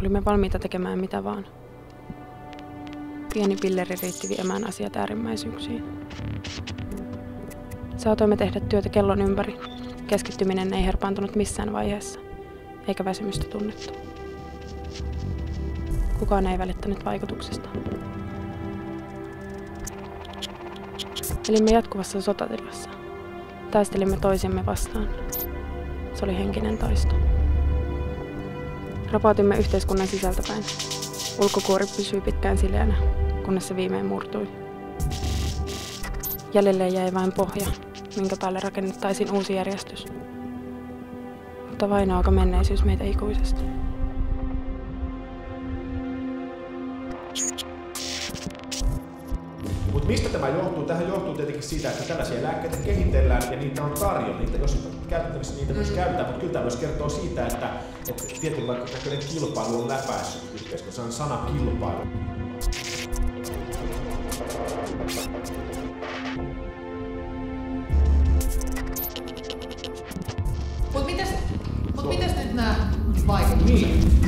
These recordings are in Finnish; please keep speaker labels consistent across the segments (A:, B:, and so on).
A: Olimme valmiita tekemään mitä vaan. Pieni pilleri riitti viemään asiat äärimmäisyyksiin. Saatoimme tehdä työtä kellon ympäri. Keskittyminen ei herpaantunut missään vaiheessa, eikä väsymystä tunnettu. Kukaan ei välittänyt vaikutuksista. Elimme jatkuvassa sotatilassa. Taistelimme toisiamme vastaan. Se oli henkinen taisto. Rapautimme yhteiskunnan sisältäpäin. Ulkokuori pysyi pitkään sileänä, kunnes se viimein murtui. Jäljelle jäi vain pohja, minkä päälle rakennettaisiin uusi järjestys. Mutta vainoako menneisyys meitä ikuisesti?
B: Mistä tämä johtuu? Tähän johtuu tietenkin siitä, että tällaisia lääkkeitä kehitellään ja niitä on tarjolla. Niitä, jos käytettävissä niitä myös mm. käytetään, mutta kyllä tämä myös kertoo siitä, että, että näköinen kilpailu on läpäissyt yhteiskunnassa. Se on sana kilpailu.
C: Mutta mitäs, mut mitäs nyt nämä vaikutukset?
B: Niin.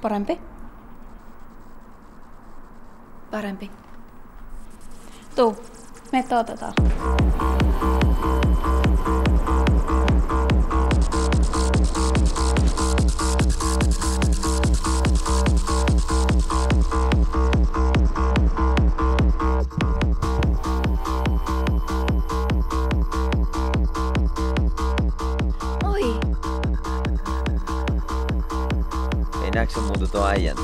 D: Parempi?
C: Parempi.
D: Tuu, me otetaan.
E: エレアクション
F: モード
A: とアイア
E: ンと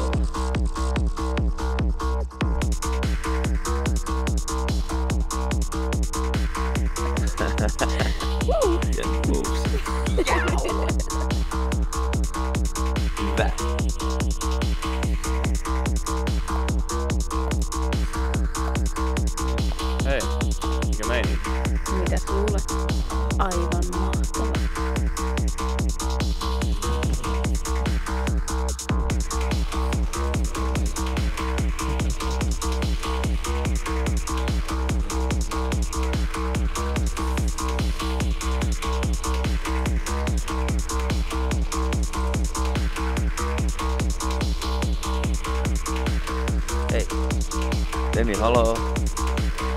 E: 你好，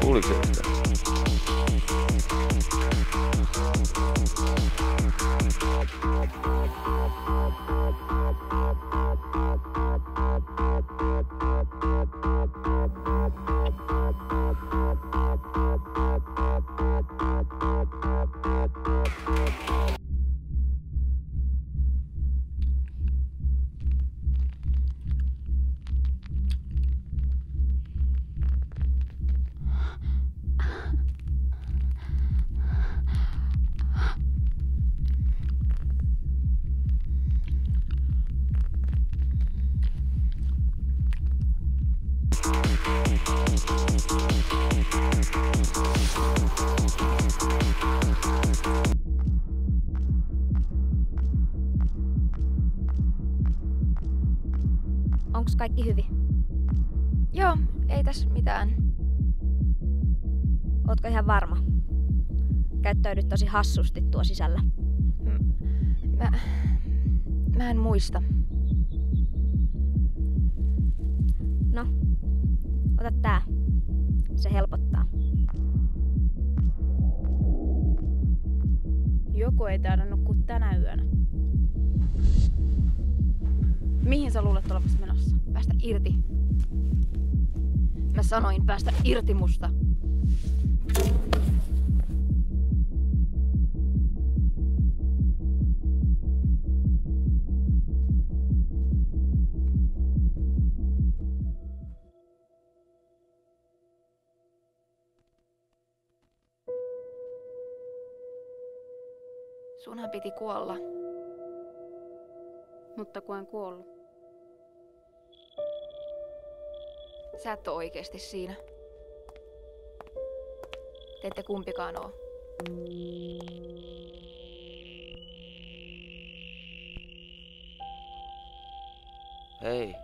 E: 物理
C: 学。Kaikki hyvin?
G: Joo, ei tässä mitään.
C: Ootko ihan varma? Käyttäydyt tosi hassusti tuo sisällä.
G: Mä, mä en muista.
C: Ota tää. Se helpottaa.
D: Joku ei taida nukkua tänä yönä. Mihin sä luulet olevasi menossa?
G: Päästä irti. Mä sanoin päästä irti musta. Sunhan piti kuolla.
D: Mutta kun en kuollut.
G: Sä et oo oikeesti siinä. Te ette kumpikaan oo.
E: Hei,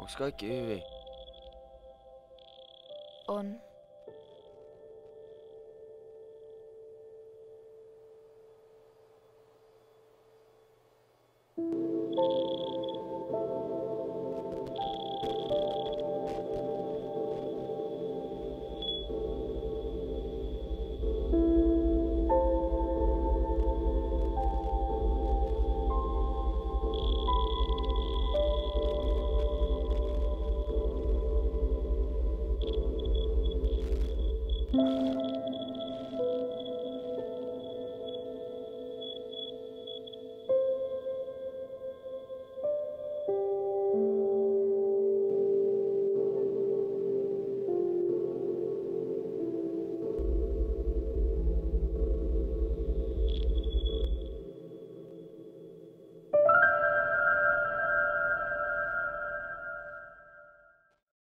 E: onks kaikki hyvin?
G: On.